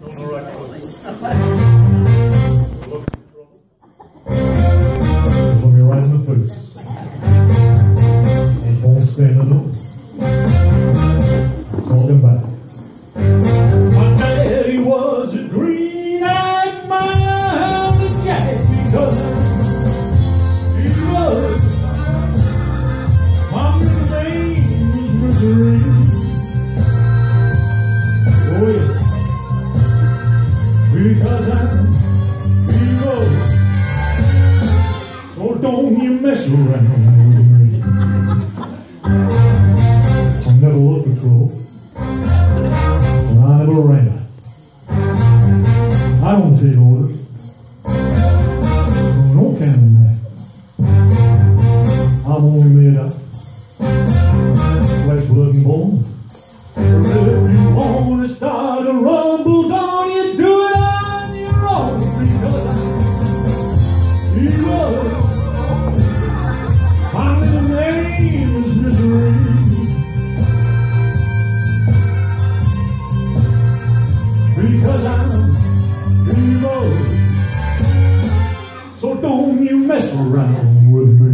All right, boys. From your the face. And don't stand alone. Don't you mess around with me. I never trouble. And I never ran. I don't take orders. Don't count on that. I'm made up. you mess around with me.